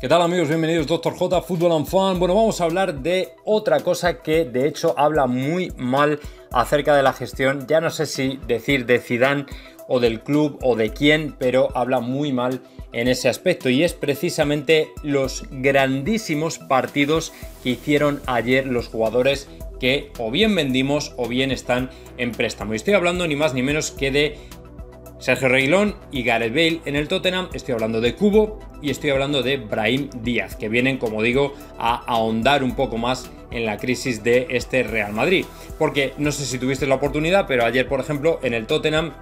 ¿Qué tal amigos? Bienvenidos Dr. J, Fútbol and Fun. Bueno, vamos a hablar de otra cosa que de hecho habla muy mal acerca de la gestión. Ya no sé si decir de Zidane o del club o de quién, pero habla muy mal en ese aspecto y es precisamente los grandísimos partidos que hicieron ayer los jugadores que o bien vendimos o bien están en préstamo. Y estoy hablando ni más ni menos que de Sergio Reguilón y Gareth Bale en el Tottenham, estoy hablando de Cubo y estoy hablando de Brahim Díaz, que vienen, como digo, a ahondar un poco más en la crisis de este Real Madrid. Porque no sé si tuviste la oportunidad, pero ayer, por ejemplo, en el Tottenham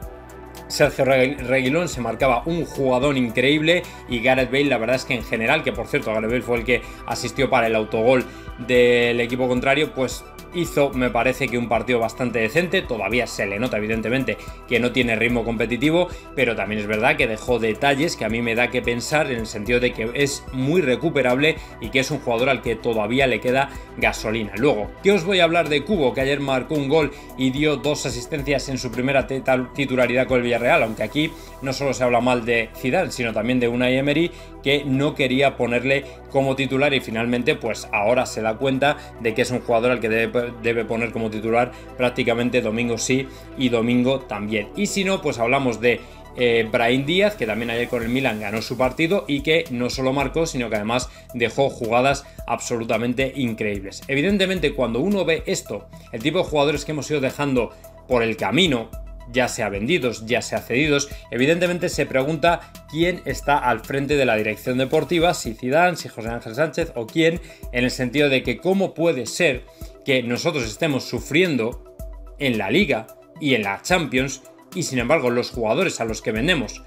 Sergio Reguilón se marcaba un jugador increíble y Gareth Bale, la verdad es que en general, que por cierto Gareth Bale fue el que asistió para el autogol del equipo contrario, pues hizo, me parece que un partido bastante decente, todavía se le nota evidentemente que no tiene ritmo competitivo, pero también es verdad que dejó detalles que a mí me da que pensar en el sentido de que es muy recuperable y que es un jugador al que todavía le queda gasolina. Luego, ¿qué os voy a hablar de Cubo, que ayer marcó un gol y dio dos asistencias en su primera titularidad con el Villarreal, aunque aquí no solo se habla mal de Zidane, sino también de Unai Emery, que no quería ponerle como titular y finalmente pues ahora se da cuenta de que es un jugador al que debe, debe poner como titular prácticamente domingo sí y domingo también. Y si no, pues hablamos de eh, Brian Díaz, que también ayer con el Milan ganó su partido y que no solo marcó, sino que además dejó jugadas absolutamente increíbles. Evidentemente, cuando uno ve esto, el tipo de jugadores que hemos ido dejando por el camino, ya sea vendidos, ya sea cedidos, evidentemente se pregunta quién está al frente de la dirección deportiva, si Zidane, si José Ángel Sánchez o quién, en el sentido de que cómo puede ser que nosotros estemos sufriendo en la liga y en la Champions y sin embargo los jugadores a los que vendemos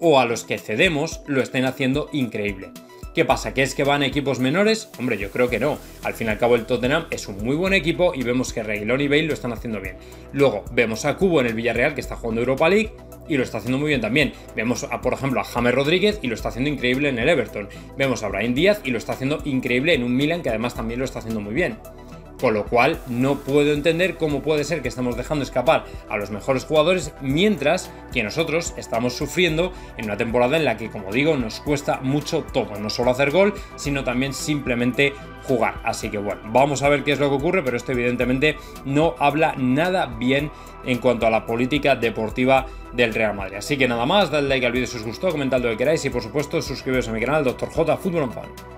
o a los que cedemos lo estén haciendo increíble. ¿Qué pasa? ¿Que es que van equipos menores? Hombre, yo creo que no. Al fin y al cabo el Tottenham es un muy buen equipo y vemos que Reguilón y Bale lo están haciendo bien. Luego vemos a Cubo en el Villarreal que está jugando Europa League y lo está haciendo muy bien también. Vemos, a, por ejemplo, a James Rodríguez y lo está haciendo increíble en el Everton. Vemos a Brian Díaz y lo está haciendo increíble en un Milan que además también lo está haciendo muy bien. Con lo cual no puedo entender cómo puede ser que estamos dejando escapar a los mejores jugadores mientras que nosotros estamos sufriendo en una temporada en la que, como digo, nos cuesta mucho todo. No solo hacer gol, sino también simplemente jugar. Así que bueno, vamos a ver qué es lo que ocurre, pero esto evidentemente no habla nada bien en cuanto a la política deportiva del Real Madrid. Así que nada más, dadle like al vídeo si os gustó, comentad lo que queráis y por supuesto suscribiros a mi canal Dr. J Fútbol Fan.